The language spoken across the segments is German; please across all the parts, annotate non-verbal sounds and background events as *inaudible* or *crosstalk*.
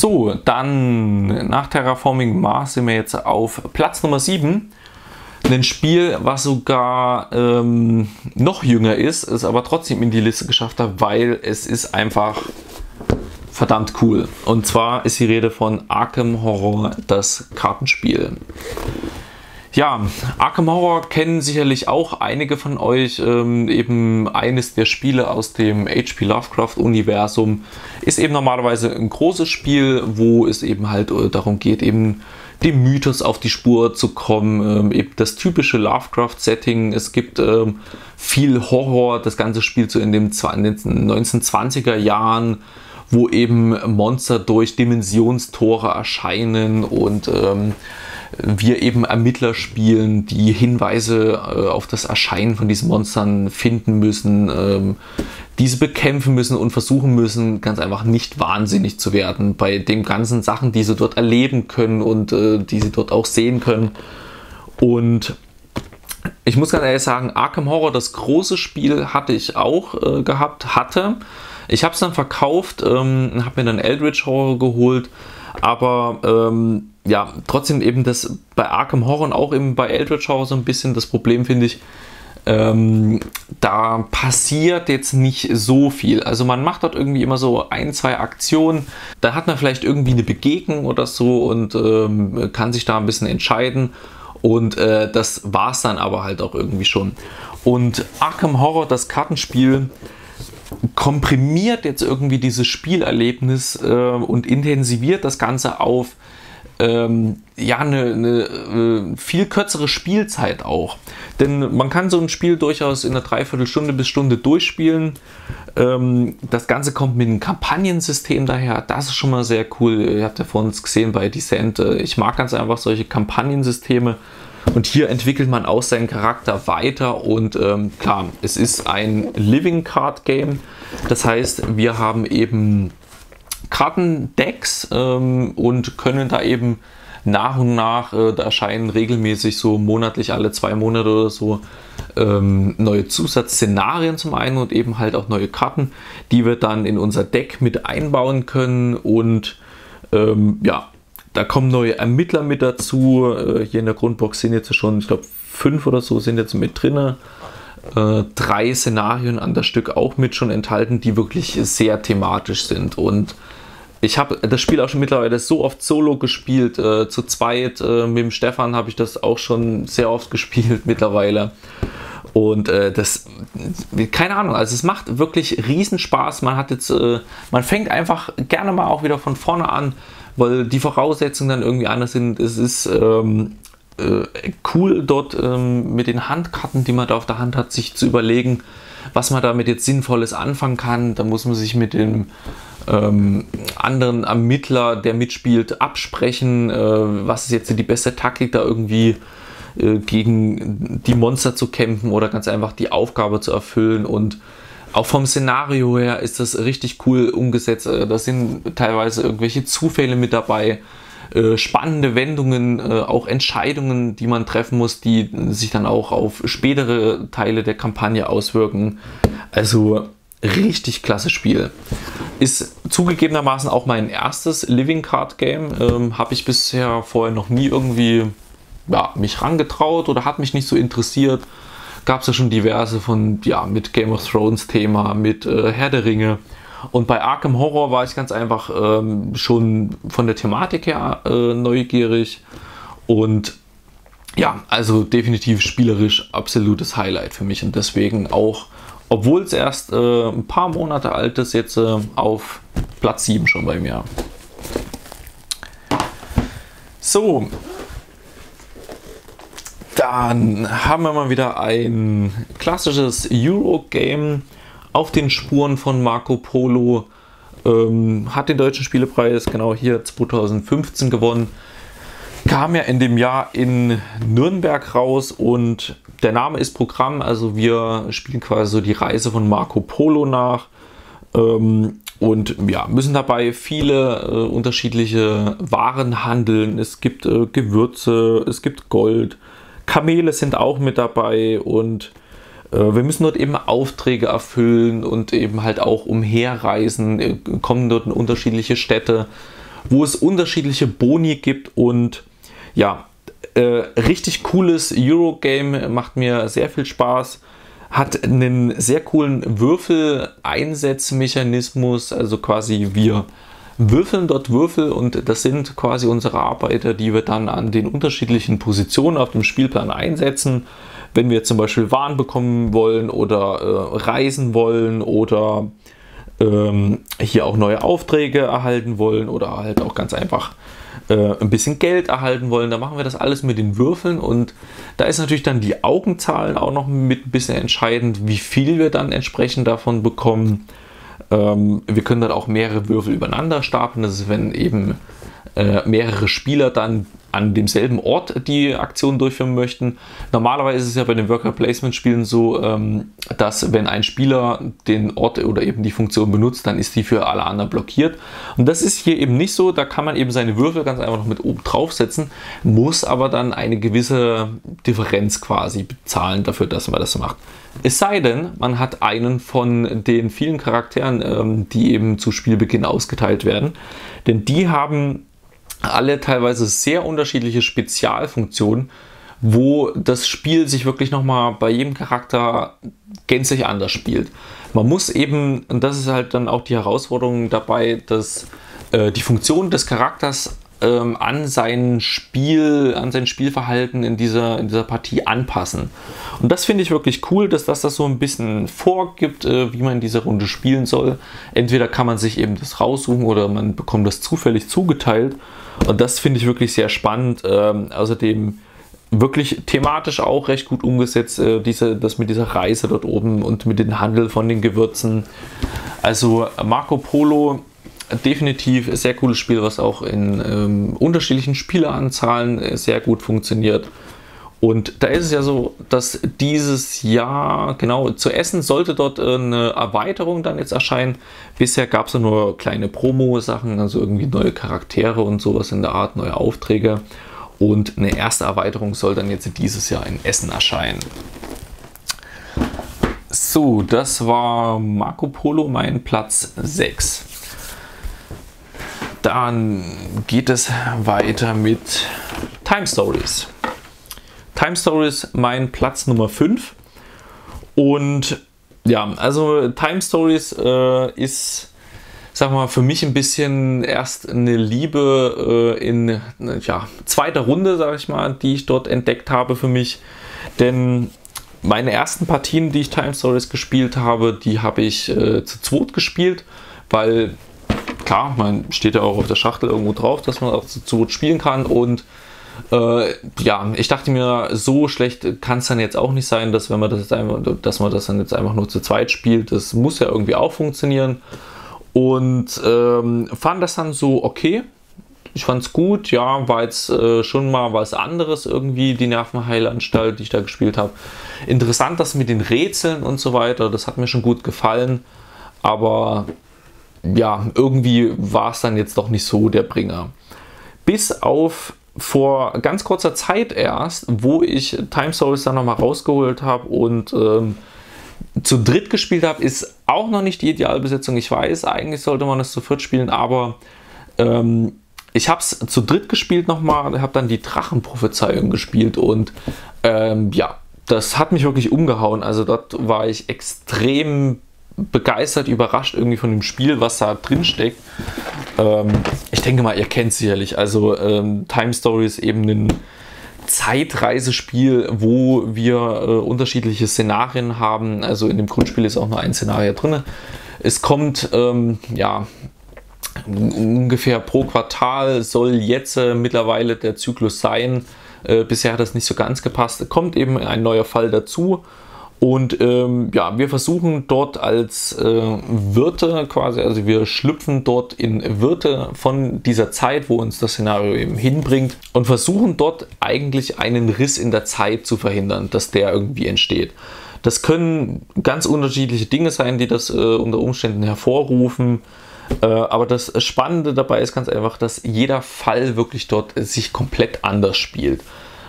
So, dann nach Terraforming Mars sind wir jetzt auf Platz Nummer 7. Ein Spiel, was sogar ähm, noch jünger ist, es aber trotzdem in die Liste geschafft hat, weil es ist einfach verdammt cool. Und zwar ist die Rede von Arkham Horror, das Kartenspiel. Ja, Arkham Horror kennen sicherlich auch einige von euch. Ähm, eben eines der Spiele aus dem HP Lovecraft-Universum ist eben normalerweise ein großes Spiel, wo es eben halt äh, darum geht, eben dem Mythos auf die Spur zu kommen. Ähm, eben das typische Lovecraft-Setting. Es gibt ähm, viel Horror. Das ganze spielt so in, dem, in den 1920er Jahren wo eben Monster durch Dimensionstore erscheinen und ähm, wir eben Ermittler spielen, die Hinweise äh, auf das Erscheinen von diesen Monstern finden müssen, ähm, diese bekämpfen müssen und versuchen müssen, ganz einfach nicht wahnsinnig zu werden bei den ganzen Sachen, die sie dort erleben können und äh, die sie dort auch sehen können. Und ich muss ganz ehrlich sagen, Arkham Horror, das große Spiel, hatte ich auch äh, gehabt, hatte. Ich habe es dann verkauft, ähm, habe mir dann Eldritch Horror geholt, aber ähm, ja, trotzdem eben das bei Arkham Horror und auch eben bei Eldritch Horror so ein bisschen das Problem, finde ich, ähm, da passiert jetzt nicht so viel. Also man macht dort irgendwie immer so ein, zwei Aktionen, da hat man vielleicht irgendwie eine Begegnung oder so und ähm, kann sich da ein bisschen entscheiden. Und äh, das war es dann aber halt auch irgendwie schon. Und Arkham Horror, das Kartenspiel, komprimiert jetzt irgendwie dieses Spielerlebnis äh, und intensiviert das Ganze auf ähm, ja, eine, eine äh, viel kürzere Spielzeit auch. Denn man kann so ein Spiel durchaus in einer Dreiviertelstunde bis Stunde durchspielen. Ähm, das Ganze kommt mit einem Kampagnensystem daher. Das ist schon mal sehr cool. Ihr habt ja vor uns gesehen bei Descent. Äh, ich mag ganz einfach solche Kampagnensysteme. Und hier entwickelt man auch seinen Charakter weiter und ähm, klar, es ist ein Living Card Game. Das heißt, wir haben eben Kartendecks ähm, und können da eben nach und nach, äh, da erscheinen regelmäßig so monatlich alle zwei Monate oder so ähm, neue Zusatzszenarien zum einen und eben halt auch neue Karten, die wir dann in unser Deck mit einbauen können und ähm, ja, da kommen neue Ermittler mit dazu. Äh, hier in der Grundbox sind jetzt schon, ich glaube, fünf oder so sind jetzt mit drin. Äh, drei Szenarien an das Stück auch mit schon enthalten, die wirklich sehr thematisch sind. Und ich habe das Spiel auch schon mittlerweile so oft solo gespielt. Äh, zu zweit mit dem Stefan habe ich das auch schon sehr oft *laughs* gespielt mittlerweile. Und äh, das, keine Ahnung, also es macht wirklich riesen Spaß. Man hat jetzt, man fängt einfach gerne mal auch wieder von vorne an, weil die Voraussetzungen dann irgendwie anders sind. Es ist ähm, äh, cool dort ähm, mit den Handkarten, die man da auf der Hand hat, sich zu überlegen, was man damit jetzt Sinnvolles anfangen kann. Da muss man sich mit dem ähm, anderen Ermittler, der mitspielt, absprechen, äh, was ist jetzt die beste Taktik, da irgendwie äh, gegen die Monster zu kämpfen oder ganz einfach die Aufgabe zu erfüllen und auch vom Szenario her ist das richtig cool umgesetzt. Äh, da sind teilweise irgendwelche Zufälle mit dabei, äh, spannende Wendungen, äh, auch Entscheidungen, die man treffen muss, die sich dann auch auf spätere Teile der Kampagne auswirken. Also richtig klasse Spiel. Ist zugegebenermaßen auch mein erstes Living Card Game. Ähm, Habe ich bisher vorher noch nie irgendwie ja, mich rangetraut oder hat mich nicht so interessiert. Gab es ja schon diverse von, ja, mit Game of Thrones Thema, mit äh, Herr der Ringe. Und bei Arkham Horror war ich ganz einfach ähm, schon von der Thematik her äh, neugierig. Und ja, also definitiv spielerisch absolutes Highlight für mich und deswegen auch obwohl es erst äh, ein paar Monate alt ist, jetzt äh, auf Platz 7 schon bei mir. So, dann haben wir mal wieder ein klassisches Eurogame auf den Spuren von Marco Polo. Ähm, hat den deutschen Spielepreis genau hier 2015 gewonnen. Kam ja in dem Jahr in Nürnberg raus und der Name ist Programm, also wir spielen quasi so die Reise von Marco Polo nach ähm, und ja, müssen dabei viele äh, unterschiedliche Waren handeln. Es gibt äh, Gewürze, es gibt Gold, Kamele sind auch mit dabei und äh, wir müssen dort eben Aufträge erfüllen und eben halt auch umherreisen, äh, kommen dort in unterschiedliche Städte wo es unterschiedliche Boni gibt und ja, äh, richtig cooles Eurogame, macht mir sehr viel Spaß. Hat einen sehr coolen Würfel-Einsetzmechanismus, also quasi wir würfeln dort Würfel und das sind quasi unsere Arbeiter, die wir dann an den unterschiedlichen Positionen auf dem Spielplan einsetzen. Wenn wir zum Beispiel Waren bekommen wollen oder äh, reisen wollen oder ähm, hier auch neue Aufträge erhalten wollen oder halt auch ganz einfach äh, ein bisschen Geld erhalten wollen, dann machen wir das alles mit den Würfeln und da ist natürlich dann die Augenzahlen auch noch mit ein bisschen entscheidend, wie viel wir dann entsprechend davon bekommen. Ähm, wir können dann auch mehrere Würfel übereinander stapeln. Das ist, wenn eben äh, mehrere Spieler dann an demselben Ort die Aktion durchführen möchten. Normalerweise ist es ja bei den Worker Placement Spielen so, ähm, dass wenn ein Spieler den Ort oder eben die Funktion benutzt, dann ist die für alle anderen blockiert. Und das ist hier eben nicht so. Da kann man eben seine Würfel ganz einfach noch mit oben drauf setzen, muss aber dann eine gewisse Differenz quasi bezahlen dafür, dass man das macht. Es sei denn, man hat einen von den vielen Charakteren, ähm, die eben zu Spielbeginn ausgeteilt werden. Denn die haben alle teilweise sehr unterschiedliche Spezialfunktionen, wo das Spiel sich wirklich nochmal bei jedem Charakter gänzlich anders spielt. Man muss eben, und das ist halt dann auch die Herausforderung dabei, dass äh, die Funktion des Charakters ähm, an sein Spiel, an sein Spielverhalten in dieser, in dieser Partie anpassen. Und das finde ich wirklich cool, dass das das so ein bisschen vorgibt, äh, wie man diese Runde spielen soll. Entweder kann man sich eben das raussuchen oder man bekommt das zufällig zugeteilt. Und das finde ich wirklich sehr spannend. Ähm, außerdem wirklich thematisch auch recht gut umgesetzt, äh, diese, das mit dieser Reise dort oben und mit dem Handel von den Gewürzen. Also Marco Polo definitiv sehr cooles Spiel, was auch in ähm, unterschiedlichen Spieleranzahlen äh, sehr gut funktioniert. Und da ist es ja so, dass dieses Jahr, genau, zu Essen sollte dort äh, eine Erweiterung dann jetzt erscheinen. Bisher gab es ja nur kleine Promo-Sachen, also irgendwie neue Charaktere und sowas in der Art, neue Aufträge. Und eine erste Erweiterung soll dann jetzt dieses Jahr in Essen erscheinen. So, das war Marco Polo, mein Platz 6. Dann geht es weiter mit Time Stories. Time Stories mein Platz Nummer 5. Und ja, also Time Stories äh, ist, sag mal, für mich ein bisschen erst eine Liebe äh, in ja, zweiter Runde, sag ich mal, die ich dort entdeckt habe für mich. Denn meine ersten Partien, die ich Time Stories gespielt habe, die habe ich äh, zu zweit gespielt, weil klar, man steht ja auch auf der Schachtel irgendwo drauf, dass man auch zu zweit spielen kann und äh, ja, ich dachte mir, so schlecht kann es dann jetzt auch nicht sein, dass wenn man das jetzt einfach, dass man das dann jetzt einfach nur zu zweit spielt. Das muss ja irgendwie auch funktionieren. Und ähm, fand das dann so okay. Ich fand es gut, ja, war jetzt äh, schon mal was anderes irgendwie, die Nervenheilanstalt, die ich da gespielt habe. Interessant, das mit den Rätseln und so weiter, das hat mir schon gut gefallen. Aber ja, irgendwie war es dann jetzt doch nicht so der Bringer. Bis auf vor ganz kurzer Zeit erst, wo ich Time Souls dann nochmal rausgeholt habe und ähm, zu dritt gespielt habe, ist auch noch nicht die Idealbesetzung. Ich weiß, eigentlich sollte man es zu viert spielen, aber ähm, ich habe es zu dritt gespielt nochmal, habe dann die Drachenprophezeiung gespielt und ähm, ja, das hat mich wirklich umgehauen. Also dort war ich extrem begeistert, überrascht irgendwie von dem Spiel, was da drin steckt. Ähm, ich denke mal, ihr kennt es sicherlich. Also ähm, Time Story ist eben ein Zeitreisespiel, wo wir äh, unterschiedliche Szenarien haben. Also in dem Grundspiel ist auch nur ein Szenario drin. Es kommt, ähm, ja, ungefähr pro Quartal soll jetzt äh, mittlerweile der Zyklus sein. Äh, bisher hat das nicht so ganz gepasst. Kommt eben ein neuer Fall dazu und ähm, ja, wir versuchen dort als äh, Wirte quasi, also wir schlüpfen dort in Wirte von dieser Zeit, wo uns das Szenario eben hinbringt und versuchen dort eigentlich einen Riss in der Zeit zu verhindern, dass der irgendwie entsteht. Das können ganz unterschiedliche Dinge sein, die das äh, unter Umständen hervorrufen. Äh, aber das Spannende dabei ist ganz einfach, dass jeder Fall wirklich dort sich komplett anders spielt.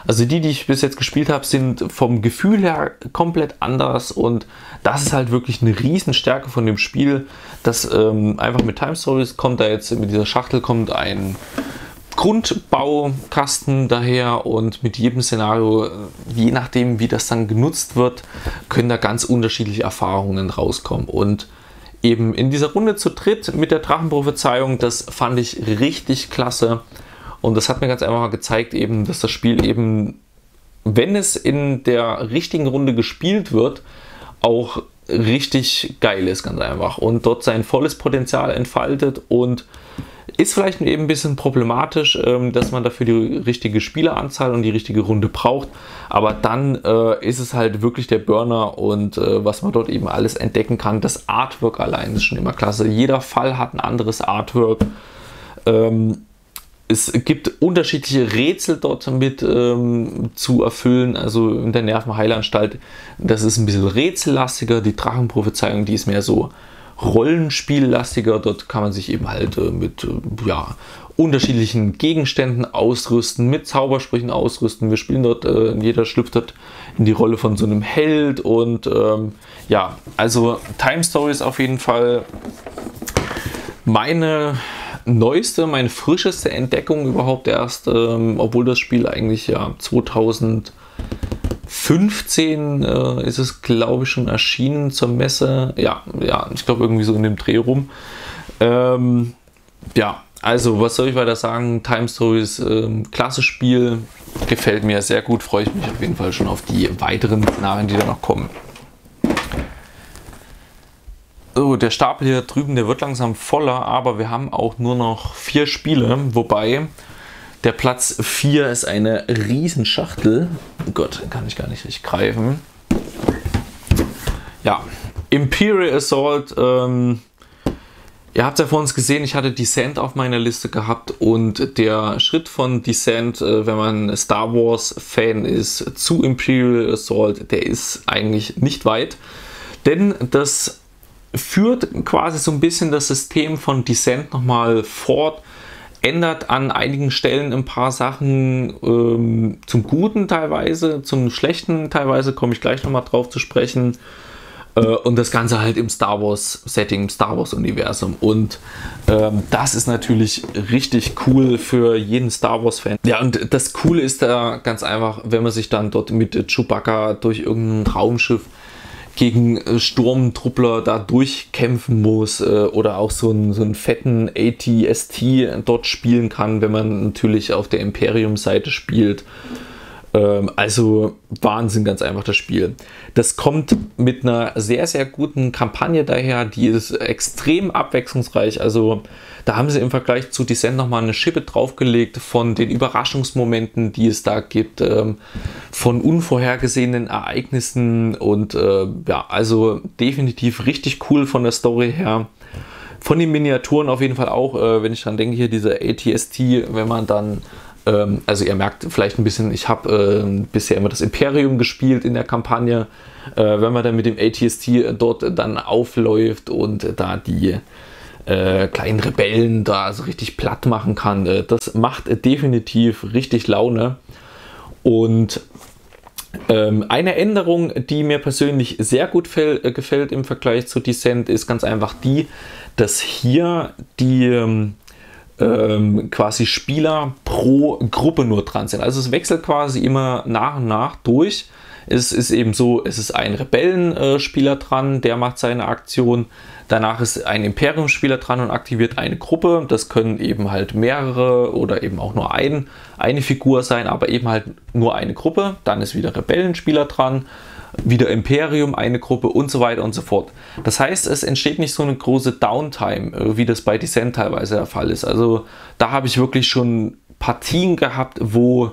Also die, die ich bis jetzt gespielt habe, sind vom Gefühl her komplett anders und das ist halt wirklich eine Riesenstärke von dem Spiel, dass ähm, einfach mit Time Stories kommt da jetzt mit dieser Schachtel kommt ein Grundbaukasten daher und mit jedem Szenario, je nachdem wie das dann genutzt wird, können da ganz unterschiedliche Erfahrungen rauskommen und eben in dieser Runde zu dritt mit der Drachenprophezeiung, das fand ich richtig klasse. Und das hat mir ganz einfach mal gezeigt, eben, dass das Spiel eben, wenn es in der richtigen Runde gespielt wird, auch richtig geil ist, ganz einfach. Und dort sein volles Potenzial entfaltet und ist vielleicht eben ein bisschen problematisch, ähm, dass man dafür die richtige Spieleranzahl und die richtige Runde braucht. Aber dann äh, ist es halt wirklich der Burner und äh, was man dort eben alles entdecken kann. Das Artwork allein ist schon immer klasse. Jeder Fall hat ein anderes Artwork. Ähm, es gibt unterschiedliche Rätsel dort mit ähm, zu erfüllen. Also in der Nervenheilanstalt, das ist ein bisschen rätsellastiger. Die Drachenprophezeiung, die ist mehr so rollenspiellastiger. Dort kann man sich eben halt äh, mit äh, ja, unterschiedlichen Gegenständen ausrüsten, mit Zaubersprüchen ausrüsten. Wir spielen dort, äh, jeder schlüpft dort in die Rolle von so einem Held und ähm, ja, also Time Story ist auf jeden Fall meine neueste, meine frischeste Entdeckung überhaupt erst, ähm, obwohl das Spiel eigentlich ja 2015 äh, ist es, glaube ich, schon erschienen zur Messe. Ja, ja, ich glaube irgendwie so in dem Dreh rum. Ähm, ja, also was soll ich weiter sagen? Time Stories, ähm, klasse Spiel, gefällt mir sehr gut, freue ich mich auf jeden Fall schon auf die weiteren Szenarien, die da noch kommen. So, der Stapel hier drüben, der wird langsam voller, aber wir haben auch nur noch vier Spiele, wobei der Platz 4 ist eine Riesenschachtel. Oh Gott, kann ich gar nicht richtig greifen. Ja, Imperial Assault. Ähm, ihr habt ja vor uns gesehen, ich hatte Descent auf meiner Liste gehabt und der Schritt von Descent, äh, wenn man Star Wars Fan ist, zu Imperial Assault, der ist eigentlich nicht weit. Denn das führt quasi so ein bisschen das System von Descent nochmal fort, ändert an einigen Stellen ein paar Sachen ähm, zum Guten teilweise, zum Schlechten teilweise, komme ich gleich nochmal drauf zu sprechen. Äh, und das Ganze halt im Star Wars-Setting, im Star Wars-Universum. Und ähm, das ist natürlich richtig cool für jeden Star Wars-Fan. Ja, und das Coole ist da ganz einfach, wenn man sich dann dort mit Chewbacca durch irgendein Raumschiff gegen äh, Sturmtruppler da durchkämpfen muss äh, oder auch so einen, so einen fetten ATST dort spielen kann, wenn man natürlich auf der Imperium-Seite spielt. Ähm, also Wahnsinn, ganz einfach das Spiel. Das kommt mit einer sehr, sehr guten Kampagne daher, die ist extrem abwechslungsreich. Also da haben sie im Vergleich zu Descent nochmal eine Schippe draufgelegt von den Überraschungsmomenten, die es da gibt, ähm, von unvorhergesehenen Ereignissen und äh, ja, also definitiv richtig cool von der Story her. Von den Miniaturen auf jeden Fall auch, äh, wenn ich dann denke, hier diese ATST, wenn man dann ähm, also ihr merkt vielleicht ein bisschen, ich habe äh, bisher immer das Imperium gespielt in der Kampagne. Äh, wenn man dann mit dem ATST dort dann aufläuft und da die äh, kleinen Rebellen da so richtig platt machen kann, äh, das macht definitiv richtig Laune. Und ähm, eine Änderung, die mir persönlich sehr gut äh, gefällt im Vergleich zu Descent, ist ganz einfach die, dass hier die ähm, ähm, quasi Spieler pro Gruppe nur dran sind. Also es wechselt quasi immer nach und nach durch. Es ist eben so, es ist ein Rebellenspieler dran, der macht seine Aktion. Danach ist ein Imperium-Spieler dran und aktiviert eine Gruppe. Das können eben halt mehrere oder eben auch nur ein, eine Figur sein, aber eben halt nur eine Gruppe. Dann ist wieder Rebellenspieler dran wieder Imperium, eine Gruppe und so weiter und so fort. Das heißt, es entsteht nicht so eine große Downtime, äh, wie das bei Descent teilweise der Fall ist. Also da habe ich wirklich schon Partien gehabt, wo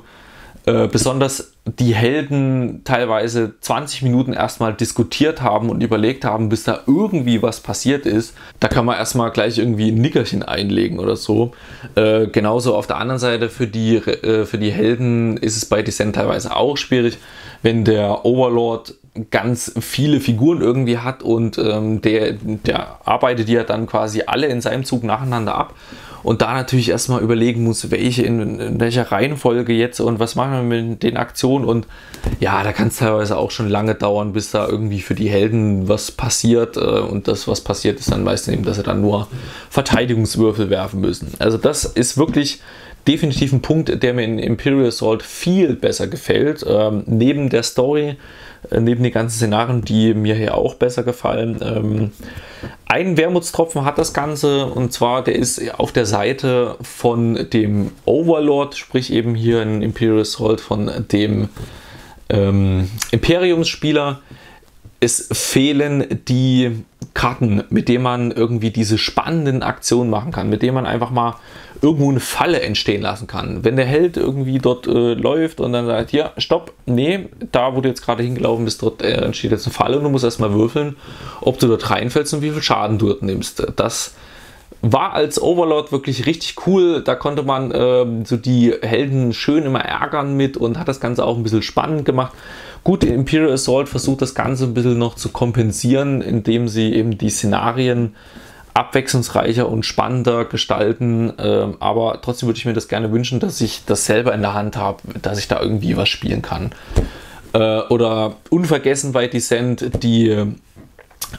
äh, besonders die Helden teilweise 20 Minuten erstmal diskutiert haben und überlegt haben, bis da irgendwie was passiert ist. Da kann man erstmal gleich irgendwie ein Nickerchen einlegen oder so. Äh, genauso auf der anderen Seite für die, äh, für die Helden ist es bei Descent teilweise auch schwierig, wenn der Overlord ganz viele Figuren irgendwie hat und ähm, der, der arbeitet ja dann quasi alle in seinem Zug nacheinander ab und da natürlich erstmal überlegen muss, welche in, in, welcher Reihenfolge jetzt und was machen wir mit den Aktionen und ja, da kann es teilweise auch schon lange dauern, bis da irgendwie für die Helden was passiert äh, und das, was passiert ist, dann meistens eben, dass sie dann nur Verteidigungswürfel werfen müssen. Also das ist wirklich definitiv ein Punkt, der mir in Imperial Assault viel besser gefällt. Ähm, neben der Story, äh, neben den ganzen Szenarien, die mir hier auch besser gefallen. Ähm, ein Wermutstropfen hat das Ganze und zwar der ist auf der Seite von dem Overlord, sprich eben hier in Imperial Assault von dem ähm, Imperiumsspieler. Es fehlen die Karten, mit denen man irgendwie diese spannenden Aktionen machen kann, mit denen man einfach mal irgendwo eine Falle entstehen lassen kann. Wenn der Held irgendwie dort äh, läuft und dann sagt, ja, stopp, nee, da wo du jetzt gerade hingelaufen bist, dort äh, entsteht jetzt eine Falle und du musst erstmal würfeln, ob du dort reinfällst und wie viel Schaden du dort nimmst. Das war als Overlord wirklich richtig cool. Da konnte man äh, so die Helden schön immer ärgern mit und hat das Ganze auch ein bisschen spannend gemacht. Gut, Imperial Assault versucht das Ganze ein bisschen noch zu kompensieren, indem sie eben die Szenarien abwechslungsreicher und spannender gestalten. Ähm, aber trotzdem würde ich mir das gerne wünschen, dass ich das selber in der Hand habe, dass ich da irgendwie was spielen kann. Äh, oder unvergessen bei Descent die,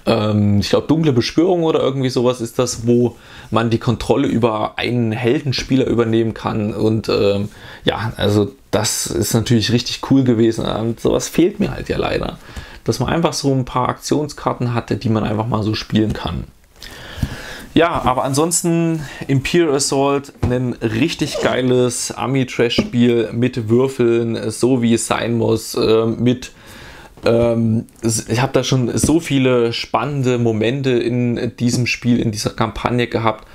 ähm, ich glaube, dunkle Beschwörung oder irgendwie sowas ist das, wo man die Kontrolle über einen Heldenspieler übernehmen kann. Und ähm, ja, also das ist natürlich richtig cool gewesen. Und sowas fehlt mir halt ja leider. Dass man einfach so ein paar Aktionskarten hatte, die man einfach mal so spielen kann. Ja, aber ansonsten Imperial Assault, ein richtig geiles Army-Trash-Spiel mit Würfeln, so wie es sein muss, äh, mit ähm, ich habe da schon so viele spannende Momente in diesem Spiel, in dieser Kampagne gehabt,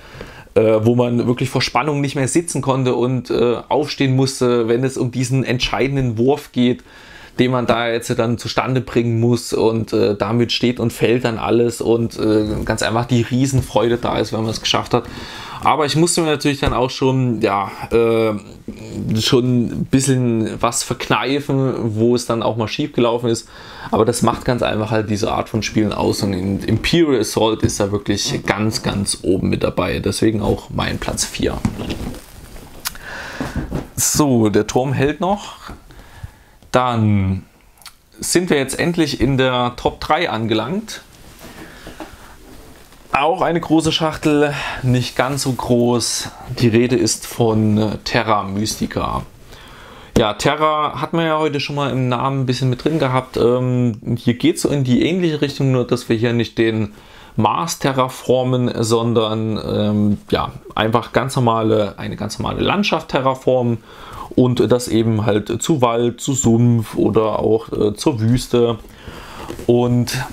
äh, wo man wirklich vor Spannung nicht mehr sitzen konnte und äh, aufstehen musste, wenn es um diesen entscheidenden Wurf geht den man da jetzt dann zustande bringen muss und äh, damit steht und fällt dann alles und äh, ganz einfach die Riesenfreude da ist, wenn man es geschafft hat. Aber ich musste mir natürlich dann auch schon, ja, äh, schon ein bisschen was verkneifen, wo es dann auch mal schief gelaufen ist. Aber das macht ganz einfach halt diese Art von Spielen aus. Und Imperial Assault ist da wirklich ganz, ganz oben mit dabei. Deswegen auch mein Platz 4. So, der Turm hält noch. Dann sind wir jetzt endlich in der Top 3 angelangt. Auch eine große Schachtel, nicht ganz so groß. Die Rede ist von Terra Mystica. Ja, Terra hat man ja heute schon mal im Namen ein bisschen mit drin gehabt. Ähm, hier geht es so in die ähnliche Richtung, nur dass wir hier nicht den Mars terraformen, sondern ähm, ja, einfach ganz normale, eine ganz normale Landschaft terraformen und das eben halt zu Wald, zu Sumpf oder auch äh, zur Wüste. Und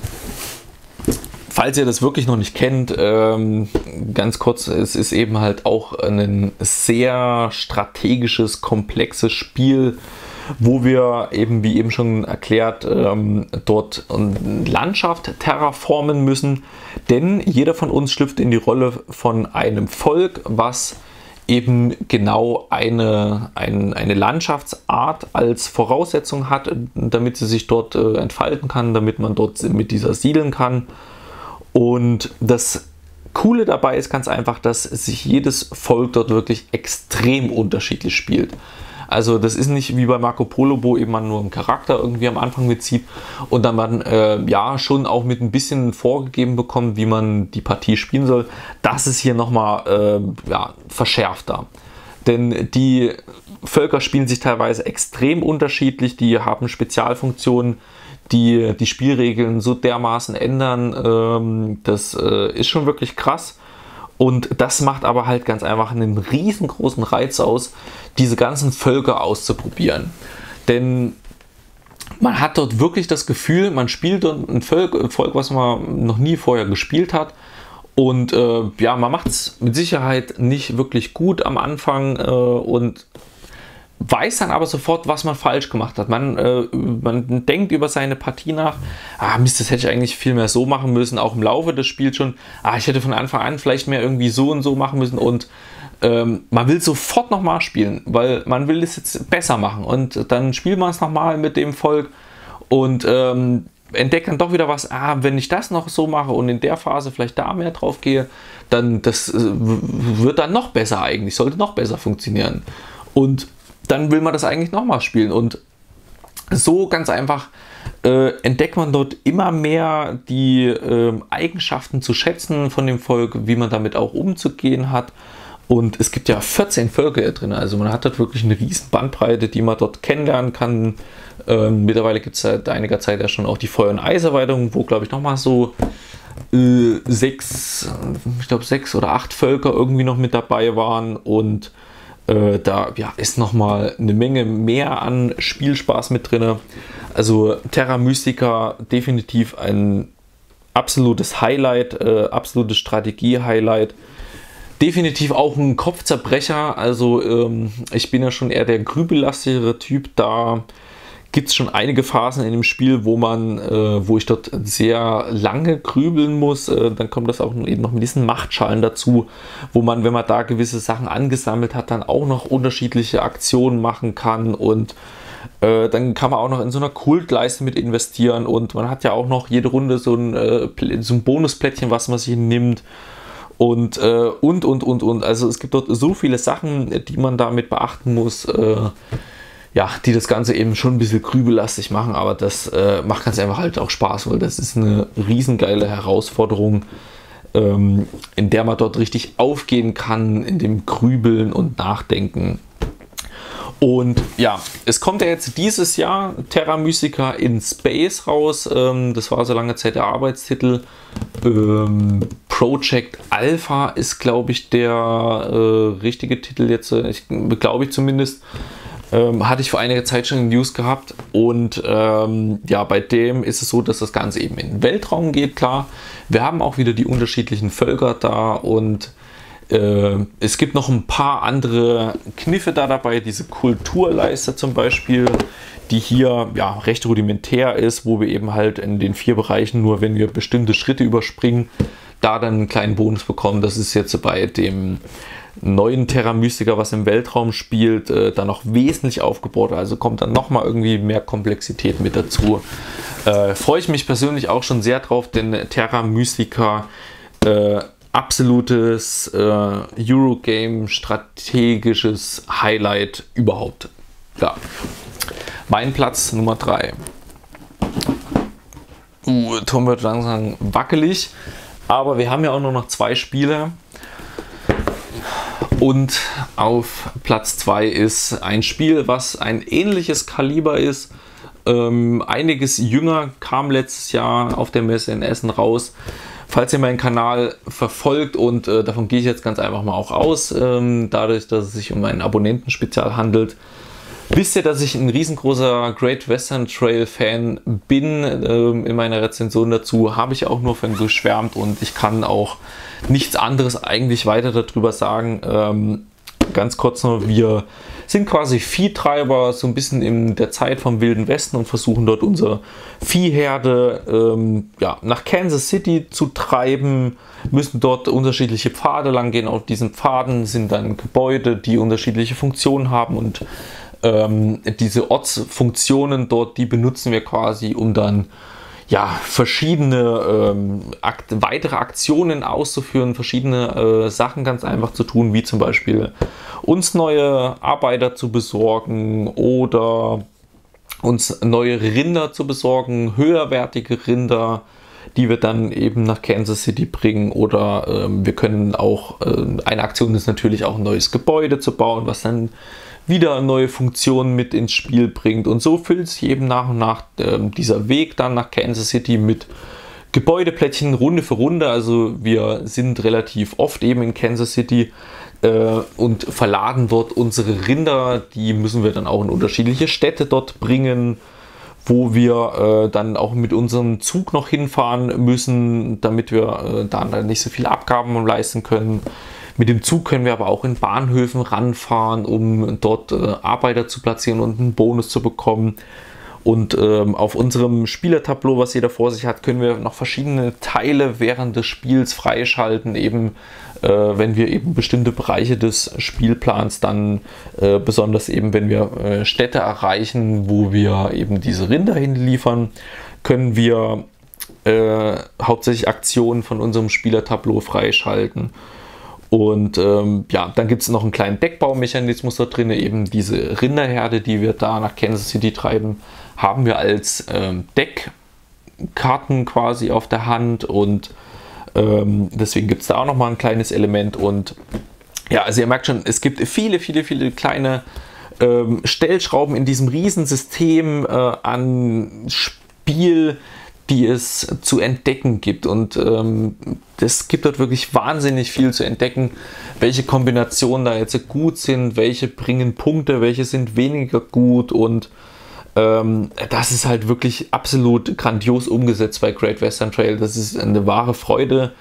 falls ihr das wirklich noch nicht kennt, ähm, ganz kurz, es ist eben halt auch ein sehr strategisches, komplexes Spiel, wo wir eben, wie eben schon erklärt, ähm, dort Landschaft terraformen müssen. Denn jeder von uns schlüpft in die Rolle von einem Volk, was eben genau eine, ein, eine Landschaftsart als Voraussetzung hat, damit sie sich dort äh, entfalten kann, damit man dort mit dieser siedeln kann. Und das Coole dabei ist ganz einfach, dass sich jedes Volk dort wirklich extrem unterschiedlich spielt. Also das ist nicht wie bei Marco Polo, wo eben man nur einen Charakter irgendwie am Anfang mitzieht und dann man äh, ja schon auch mit ein bisschen vorgegeben bekommt, wie man die Partie spielen soll. Das ist hier nochmal äh, ja, verschärfter. Denn die Völker spielen sich teilweise extrem unterschiedlich, die haben Spezialfunktionen, die die Spielregeln so dermaßen ändern. Ähm, das äh, ist schon wirklich krass. Und das macht aber halt ganz einfach einen riesengroßen Reiz aus, diese ganzen Völker auszuprobieren. Denn man hat dort wirklich das Gefühl, man spielt dort ein Volk, ein Volk was man noch nie vorher gespielt hat. Und äh, ja, man macht es mit Sicherheit nicht wirklich gut am Anfang äh, und weiß dann aber sofort, was man falsch gemacht hat. Man, äh, man denkt über seine Partie nach, ah Mist, das hätte ich eigentlich viel mehr so machen müssen, auch im Laufe des Spiels schon, ah, ich hätte von Anfang an vielleicht mehr irgendwie so und so machen müssen und ähm, man will sofort nochmal spielen, weil man will es jetzt besser machen und dann spielt man es nochmal mit dem Volk und ähm, entdecke dann doch wieder was, ah, wenn ich das noch so mache und in der Phase vielleicht da mehr drauf gehe, dann das äh, wird dann noch besser eigentlich, sollte noch besser funktionieren. Und dann will man das eigentlich nochmal spielen. Und so ganz einfach äh, entdeckt man dort immer mehr die äh, Eigenschaften zu schätzen von dem Volk, wie man damit auch umzugehen hat. Und es gibt ja 14 Völker drin, also man hat dort wirklich eine riesen Bandbreite, die man dort kennenlernen kann. Ähm, mittlerweile gibt es seit einiger Zeit ja schon auch die Feuer- und Eiserweiterung, wo glaube ich nochmal so äh, sechs, ich glaube sechs oder acht Völker irgendwie noch mit dabei waren und äh, da ja, ist nochmal eine Menge mehr an Spielspaß mit drin. Also Terra Mystica definitiv ein absolutes Highlight, äh, absolutes Strategie-Highlight. Definitiv auch ein Kopfzerbrecher. Also ähm, ich bin ja schon eher der grübellastigere Typ. Da gibt es schon einige Phasen in dem Spiel, wo man, äh, wo ich dort sehr lange grübeln muss. Äh, dann kommt das auch eben noch mit diesen Machtschalen dazu, wo man, wenn man da gewisse Sachen angesammelt hat, dann auch noch unterschiedliche Aktionen machen kann und äh, dann kann man auch noch in so einer Kultleiste mit investieren und man hat ja auch noch jede Runde so ein, äh, so ein Bonusplättchen, was man sich nimmt. Und, äh, und, und, und, und. Also es gibt dort so viele Sachen, die man damit beachten muss, äh, ja, die das Ganze eben schon ein bisschen grübelastig machen, aber das äh, macht ganz einfach halt auch Spaß, weil das ist eine riesengeile Herausforderung, ähm, in der man dort richtig aufgehen kann, in dem Grübeln und Nachdenken. Und ja, es kommt ja jetzt dieses Jahr Terra Mystica in Space raus. Ähm, das war so lange Zeit der Arbeitstitel. Ähm, Project Alpha ist, glaube ich, der äh, richtige Titel jetzt. Äh, glaube ich zumindest. Ähm, hatte ich vor einiger Zeit schon in News gehabt. Und ähm, ja, bei dem ist es so, dass das Ganze eben in den Weltraum geht, klar. Wir haben auch wieder die unterschiedlichen Völker da und äh, es gibt noch ein paar andere Kniffe da dabei, diese Kulturleiste zum Beispiel, die hier ja, recht rudimentär ist, wo wir eben halt in den vier Bereichen nur, wenn wir bestimmte Schritte überspringen, da dann einen kleinen Bonus bekommen. Das ist jetzt bei dem neuen Terra Mystica, was im Weltraum spielt, äh, dann noch wesentlich aufgebaut. Also kommt dann nochmal irgendwie mehr Komplexität mit dazu. Äh, Freue ich mich persönlich auch schon sehr drauf, denn Terra Mystica äh, absolutes äh, Eurogame strategisches Highlight überhaupt. Ja. Mein Platz Nummer 3. Uh, Tom wird langsam wackelig, aber wir haben ja auch nur noch zwei Spiele. Und auf Platz 2 ist ein Spiel, was ein ähnliches Kaliber ist. Ähm, einiges jünger kam letztes Jahr auf der Messe in Essen raus. Falls ihr meinen Kanal verfolgt und äh, davon gehe ich jetzt ganz einfach mal auch aus, ähm, dadurch, dass es sich um ein Abonnentenspezial handelt, wisst ihr, dass ich ein riesengroßer Great Western Trail Fan bin. Ähm, in meiner Rezension dazu habe ich auch nur von geschwärmt und ich kann auch nichts anderes eigentlich weiter darüber sagen. Ähm, ganz kurz nur, wir sind quasi Viehtreiber, so ein bisschen in der Zeit vom Wilden Westen und versuchen dort unsere Viehherde ähm, ja, nach Kansas City zu treiben, müssen dort unterschiedliche Pfade lang gehen. Auf diesen Pfaden sind dann Gebäude, die unterschiedliche Funktionen haben und ähm, diese Ortsfunktionen dort, die benutzen wir quasi, um dann ja, verschiedene ähm, Akt weitere Aktionen auszuführen, verschiedene äh, Sachen ganz einfach zu tun, wie zum Beispiel uns neue Arbeiter zu besorgen oder uns neue Rinder zu besorgen, höherwertige Rinder, die wir dann eben nach Kansas City bringen oder ähm, wir können auch, äh, eine Aktion ist natürlich auch ein neues Gebäude zu bauen, was dann wieder neue Funktionen mit ins Spiel bringt. Und so füllt sich eben nach und nach äh, dieser Weg dann nach Kansas City mit Gebäudeplättchen Runde für Runde. Also wir sind relativ oft eben in Kansas City äh, und verladen dort unsere Rinder. Die müssen wir dann auch in unterschiedliche Städte dort bringen wo wir äh, dann auch mit unserem Zug noch hinfahren müssen, damit wir äh, dann nicht so viele Abgaben leisten können. Mit dem Zug können wir aber auch in Bahnhöfen ranfahren, um dort äh, Arbeiter zu platzieren und einen Bonus zu bekommen. Und ähm, auf unserem Spielertableau, was jeder vor sich hat, können wir noch verschiedene Teile während des Spiels freischalten, eben äh, wenn wir eben bestimmte Bereiche des Spielplans dann, äh, besonders eben wenn wir äh, Städte erreichen, wo wir eben diese Rinder hinliefern, können wir äh, hauptsächlich Aktionen von unserem Spielertableau freischalten. Und ähm, ja, dann gibt es noch einen kleinen Deckbaumechanismus da drin, eben diese Rinderherde, die wir da nach Kansas City treiben, haben wir als ähm, Deckkarten quasi auf der Hand und ähm, deswegen gibt es da auch nochmal ein kleines Element und ja, also ihr merkt schon, es gibt viele, viele, viele kleine ähm, Stellschrauben in diesem Riesensystem äh, an Spiel, die es zu entdecken gibt. Und ähm, es gibt dort wirklich wahnsinnig viel zu entdecken, welche Kombinationen da jetzt gut sind, welche bringen Punkte, welche sind weniger gut und ähm, das ist halt wirklich absolut grandios umgesetzt bei Great Western Trail. Das ist eine wahre Freude,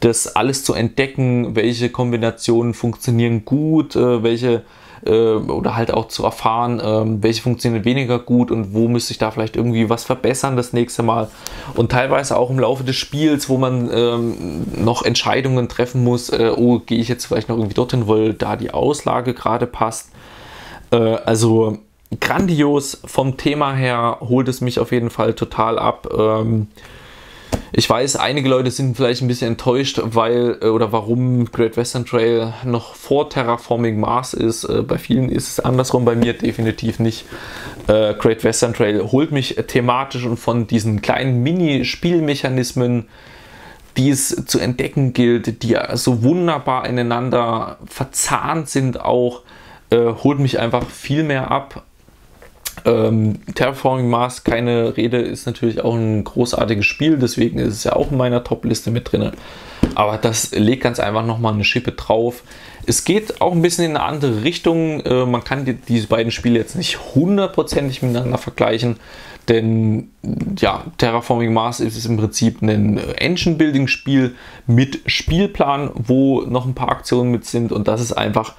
das alles zu entdecken, welche Kombinationen funktionieren gut, äh, welche äh, oder halt auch zu erfahren, äh, welche funktionieren weniger gut und wo müsste ich da vielleicht irgendwie was verbessern das nächste Mal. Und teilweise auch im Laufe des Spiels, wo man ähm, noch Entscheidungen treffen muss, äh, oh, gehe ich jetzt vielleicht noch irgendwie dorthin, weil da die Auslage gerade passt. Äh, also grandios vom Thema her holt es mich auf jeden Fall total ab. Ähm, ich weiß, einige Leute sind vielleicht ein bisschen enttäuscht, weil äh, oder warum Great Western Trail noch vor Terraforming Mars ist. Äh, bei vielen ist es andersrum, bei mir definitiv nicht. Äh, Great Western Trail holt mich thematisch und von diesen kleinen Mini-Spielmechanismen, die es zu entdecken gilt, die so wunderbar ineinander verzahnt sind, auch holt mich einfach viel mehr ab ähm, Terraforming Mars, keine Rede, ist natürlich auch ein großartiges Spiel, deswegen ist es ja auch in meiner Top-Liste mit drin. Aber das legt ganz einfach nochmal eine Schippe drauf. Es geht auch ein bisschen in eine andere Richtung. Äh, man kann die, diese beiden Spiele jetzt nicht hundertprozentig miteinander vergleichen, denn ja, Terraforming Mars ist im Prinzip ein Engine-Building-Spiel mit Spielplan, wo noch ein paar Aktionen mit sind und das ist einfach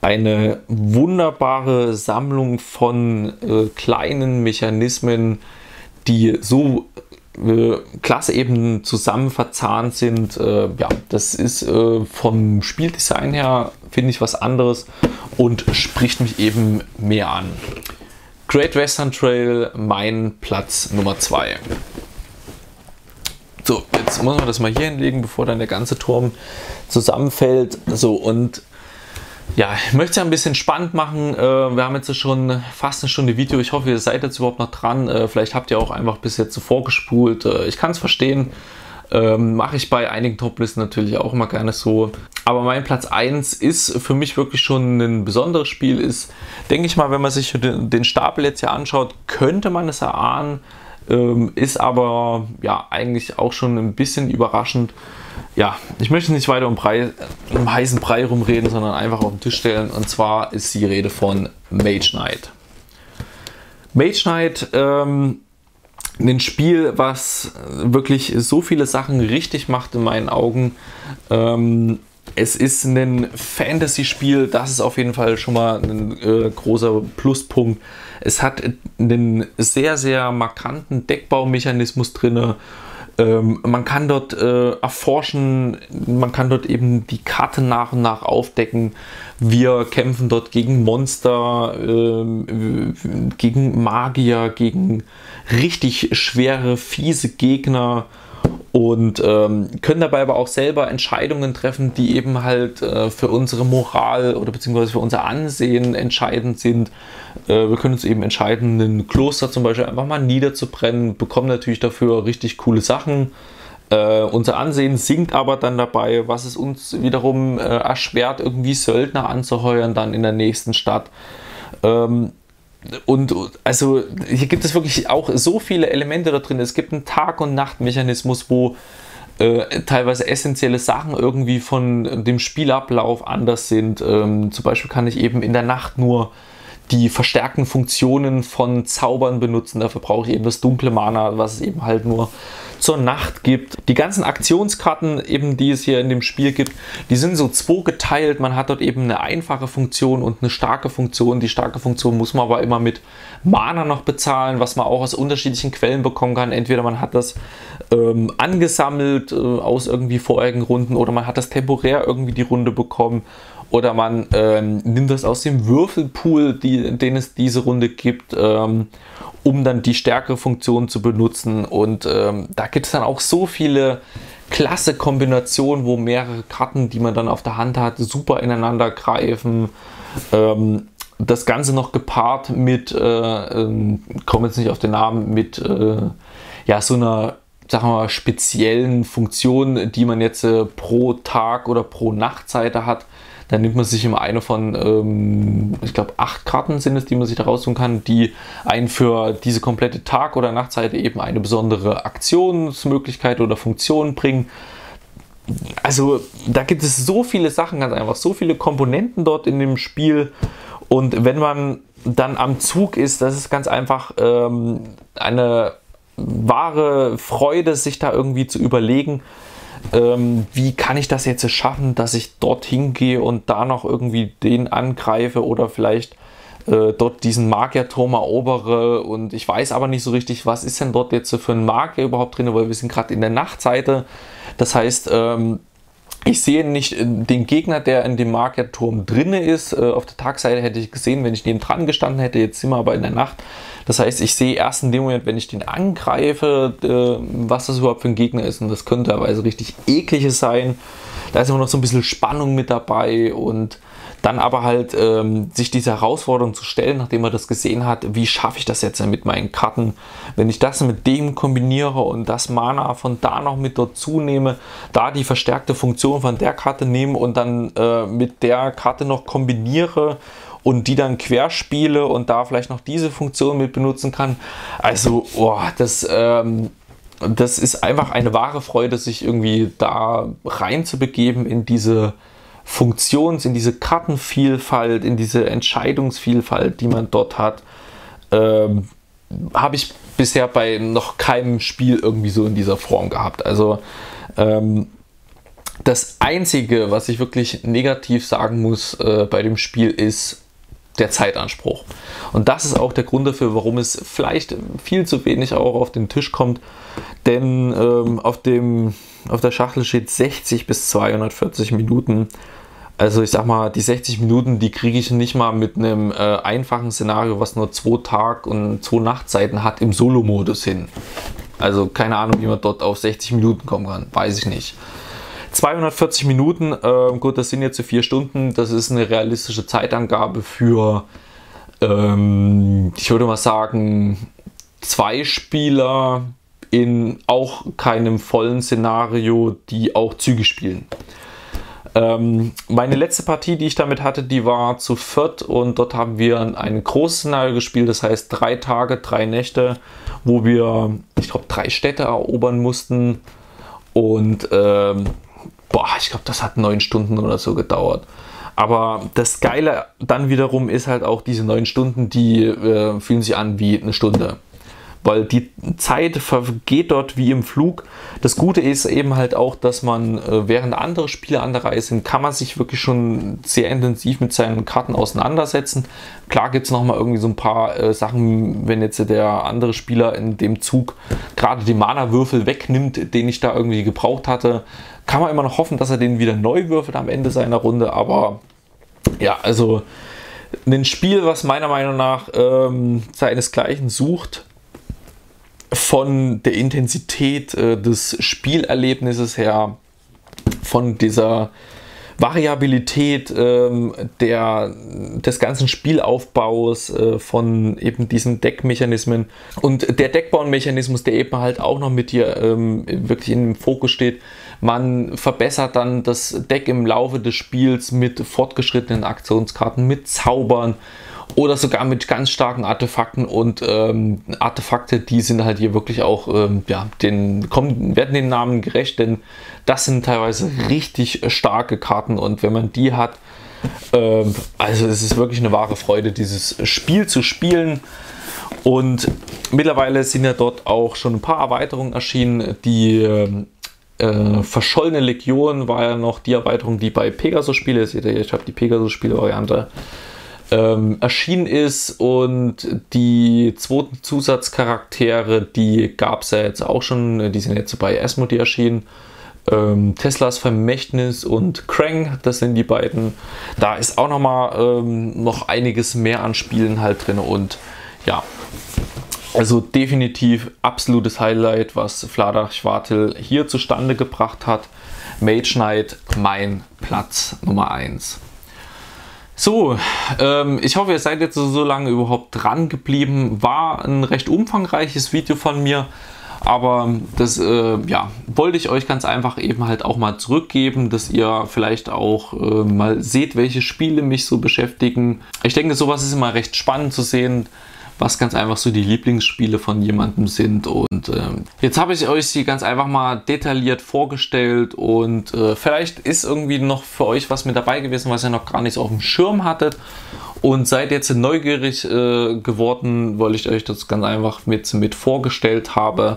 eine wunderbare Sammlung von äh, kleinen Mechanismen, die so äh, klasse eben zusammen verzahnt sind. Äh, ja, das ist äh, vom Spieldesign her, finde ich, was anderes und spricht mich eben mehr an. Great Western Trail, mein Platz Nummer 2. So, jetzt muss man das mal hier hinlegen, bevor dann der ganze Turm zusammenfällt. So, und ja, ich möchte es ja ein bisschen spannend machen. Äh, wir haben jetzt schon fast eine Stunde Video. Ich hoffe, ihr seid jetzt überhaupt noch dran. Äh, vielleicht habt ihr auch einfach bis jetzt so vorgespult. Äh, ich kann es verstehen. Ähm, Mache ich bei einigen Toplisten natürlich auch immer gerne so. Aber mein Platz 1 ist für mich wirklich schon ein besonderes Spiel. Ist, denke ich mal, wenn man sich den Stapel jetzt hier anschaut, könnte man es erahnen. Ähm, ist aber ja eigentlich auch schon ein bisschen überraschend ja, ich möchte nicht weiter um, Brei, um heißen Brei rumreden, sondern einfach auf den Tisch stellen. Und zwar ist die Rede von Mage Knight. Mage Knight, ähm, ein Spiel, was wirklich so viele Sachen richtig macht in meinen Augen. Ähm, es ist ein Fantasy-Spiel, das ist auf jeden Fall schon mal ein äh, großer Pluspunkt. Es hat einen sehr, sehr markanten Deckbaumechanismus drin ähm, man kann dort äh, erforschen, man kann dort eben die Karte nach und nach aufdecken. Wir kämpfen dort gegen Monster, äh, gegen Magier, gegen richtig schwere, fiese Gegner und ähm, können dabei aber auch selber Entscheidungen treffen, die eben halt äh, für unsere Moral oder beziehungsweise für unser Ansehen entscheidend sind. Äh, wir können uns eben entscheiden, ein Kloster zum Beispiel einfach mal niederzubrennen, bekommen natürlich dafür richtig coole Sachen. Äh, unser Ansehen sinkt aber dann dabei, was es uns wiederum äh, erschwert, irgendwie Söldner anzuheuern dann in der nächsten Stadt. Ähm, und also hier gibt es wirklich auch so viele Elemente da drin. Es gibt einen Tag- und Nachtmechanismus, wo äh, teilweise essentielle Sachen irgendwie von dem Spielablauf anders sind. Ähm, zum Beispiel kann ich eben in der Nacht nur die verstärkten Funktionen von Zaubern benutzen. Dafür brauche ich eben das dunkle Mana, was es eben halt nur zur Nacht gibt. Die ganzen Aktionskarten, eben die es hier in dem Spiel gibt, die sind so zweigeteilt. Man hat dort eben eine einfache Funktion und eine starke Funktion. Die starke Funktion muss man aber immer mit Mana noch bezahlen, was man auch aus unterschiedlichen Quellen bekommen kann. Entweder man hat das ähm, angesammelt äh, aus irgendwie vorherigen Runden oder man hat das temporär irgendwie die Runde bekommen oder man ähm, nimmt das aus dem Würfelpool, die, den es diese Runde gibt. Ähm, um dann die stärkere Funktion zu benutzen. Und ähm, da gibt es dann auch so viele klasse Kombinationen, wo mehrere Karten, die man dann auf der Hand hat, super ineinander greifen. Ähm, das Ganze noch gepaart mit, äh, ähm, komme jetzt nicht auf den Namen, mit äh, ja, so einer sagen wir mal, speziellen Funktion, die man jetzt äh, pro Tag oder pro Nachtseite hat. Dann nimmt man sich immer eine von, ähm, ich glaube, acht Karten sind es, die man sich da raussuchen kann, die einen für diese komplette Tag- oder Nachtseite eben eine besondere Aktionsmöglichkeit oder Funktion bringen. Also da gibt es so viele Sachen, ganz einfach, so viele Komponenten dort in dem Spiel. Und wenn man dann am Zug ist, das ist ganz einfach ähm, eine wahre Freude, sich da irgendwie zu überlegen, ähm, wie kann ich das jetzt schaffen, dass ich dorthin gehe und da noch irgendwie den angreife oder vielleicht äh, dort diesen Magierturm erobere und ich weiß aber nicht so richtig, was ist denn dort jetzt für ein Magier überhaupt drin, weil wir sind gerade in der Nachtseite. Das heißt, ähm, ich sehe nicht äh, den Gegner, der in dem Magierturm drinne ist. Äh, auf der Tagseite hätte ich gesehen, wenn ich neben dran gestanden hätte. Jetzt sind wir aber in der Nacht. Das heißt, ich sehe erst in dem Moment, wenn ich den angreife, äh, was das überhaupt für ein Gegner ist. Und das könnte teilweise richtig ekliges sein. Da ist immer noch so ein bisschen Spannung mit dabei und dann aber halt ähm, sich diese Herausforderung zu stellen, nachdem man das gesehen hat, wie schaffe ich das jetzt mit meinen Karten, wenn ich das mit dem kombiniere und das Mana von da noch mit dazu nehme, da die verstärkte Funktion von der Karte nehme und dann äh, mit der Karte noch kombiniere und die dann querspiele und da vielleicht noch diese Funktion mit benutzen kann. Also, oh, das, ähm, das ist einfach eine wahre Freude, sich irgendwie da rein zu begeben in diese Funktions-, in diese Kartenvielfalt, in diese Entscheidungsvielfalt, die man dort hat, ähm, habe ich bisher bei noch keinem Spiel irgendwie so in dieser Form gehabt. Also ähm, das Einzige, was ich wirklich negativ sagen muss äh, bei dem Spiel, ist der Zeitanspruch. Und das ist auch der Grund dafür, warum es vielleicht viel zu wenig auch auf den Tisch kommt. Denn ähm, auf, dem, auf der Schachtel steht 60 bis 240 Minuten. Also ich sag mal, die 60 Minuten, die kriege ich nicht mal mit einem äh, einfachen Szenario, was nur zwei Tag- und zwei Nachtzeiten hat, im Solo-Modus hin. Also keine Ahnung, wie man dort auf 60 Minuten kommen kann. Weiß ich nicht. 240 Minuten, äh, gut, das sind jetzt so vier Stunden. Das ist eine realistische Zeitangabe für, ähm, ich würde mal sagen, zwei Spieler in auch keinem vollen Szenario, die auch Züge spielen. Ähm, meine letzte Partie, die ich damit hatte, die war zu viert und dort haben wir ein großes Szenario gespielt, das heißt drei Tage, drei Nächte, wo wir, ich glaube, drei Städte erobern mussten und ähm, boah, ich glaube, das hat neun Stunden oder so gedauert. Aber das Geile dann wiederum ist halt auch diese neun Stunden, die äh, fühlen sich an wie eine Stunde weil die Zeit vergeht dort wie im Flug. Das Gute ist eben halt auch, dass man, äh, während andere Spiele an der Reihe sind, kann man sich wirklich schon sehr intensiv mit seinen Karten auseinandersetzen. Klar gibt es nochmal irgendwie so ein paar äh, Sachen, wenn jetzt der andere Spieler in dem Zug gerade die Mana-Würfel wegnimmt, den ich da irgendwie gebraucht hatte, kann man immer noch hoffen, dass er den wieder neu würfelt am Ende seiner Runde. Aber ja, also ein Spiel, was meiner Meinung nach ähm, seinesgleichen sucht, von der Intensität äh, des Spielerlebnisses her, von dieser Variabilität ähm, der, des ganzen Spielaufbaus, äh, von eben diesen Deckmechanismen und der Deckbaumechanismus, der eben halt auch noch mit dir ähm, wirklich in dem Fokus steht. Man verbessert dann das Deck im Laufe des Spiels mit fortgeschrittenen Aktionskarten, mit Zaubern oder sogar mit ganz starken Artefakten und ähm, Artefakte, die sind halt hier wirklich auch, ähm, ja, den, kommen, werden den Namen gerecht, denn das sind teilweise richtig starke Karten und wenn man die hat, Ähm, also es ist wirklich eine wahre Freude, dieses Spiel zu spielen. Und mittlerweile sind ja dort auch schon ein paar Erweiterungen erschienen. Die äh, Verschollene Legion war ja noch die Erweiterung, die bei Pegasus Spiele, seht ihr, ich habe die Pegasus Spiele Variante ähm, erschienen ist und die zweiten Zusatzcharaktere, die gab es ja jetzt auch schon, die sind jetzt bei Asmodee erschienen. Ähm, Teslas Vermächtnis und Krang, das sind die beiden. Da ist auch noch mal ähm, noch einiges mehr an Spielen halt drin und ja, also definitiv absolutes Highlight, was Vladar Schwartel hier zustande gebracht hat. Mage Knight, mein Platz Nummer 1. So, ähm, ich hoffe, ihr seid jetzt so lange überhaupt dran geblieben. War ein recht umfangreiches Video von mir, aber das äh, ja, wollte ich euch ganz einfach eben halt auch mal zurückgeben, dass ihr vielleicht auch äh, mal seht, welche Spiele mich so beschäftigen. Ich denke, sowas ist immer recht spannend zu sehen, was ganz einfach so die Lieblingsspiele von jemandem sind. Und ähm, jetzt habe ich euch sie ganz einfach mal detailliert vorgestellt und äh, vielleicht ist irgendwie noch für euch was mit dabei gewesen, was ihr noch gar nicht auf dem Schirm hattet. Und seid jetzt neugierig äh, geworden, weil ich euch das ganz einfach mit, mit vorgestellt habe.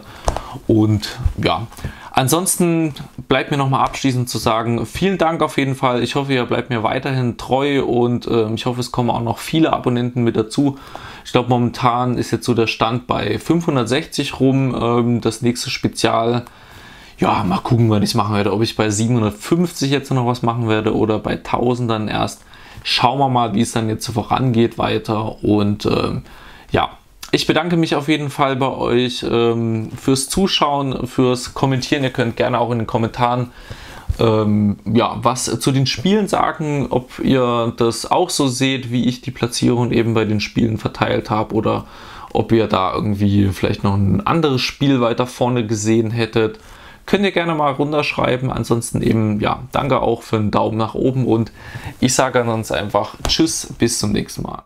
Und ja, Ansonsten bleibt mir nochmal abschließend zu sagen, vielen Dank auf jeden Fall. Ich hoffe, ihr bleibt mir weiterhin treu und äh, ich hoffe, es kommen auch noch viele Abonnenten mit dazu. Ich glaube, momentan ist jetzt so der Stand bei 560 rum. Ähm, das nächste Spezial, ja, mal gucken, wann ich es machen werde. Ob ich bei 750 jetzt noch was machen werde oder bei 1000 dann erst. Schauen wir mal, wie es dann jetzt vorangeht weiter. Und ähm, ja, ich bedanke mich auf jeden Fall bei euch ähm, fürs Zuschauen, fürs Kommentieren. Ihr könnt gerne auch in den Kommentaren ähm, ja, was zu den Spielen sagen, ob ihr das auch so seht, wie ich die Platzierung eben bei den Spielen verteilt habe oder ob ihr da irgendwie vielleicht noch ein anderes Spiel weiter vorne gesehen hättet. Könnt ihr gerne mal runterschreiben. Ansonsten eben, ja, danke auch für einen Daumen nach oben und ich sage dann einfach Tschüss, bis zum nächsten Mal.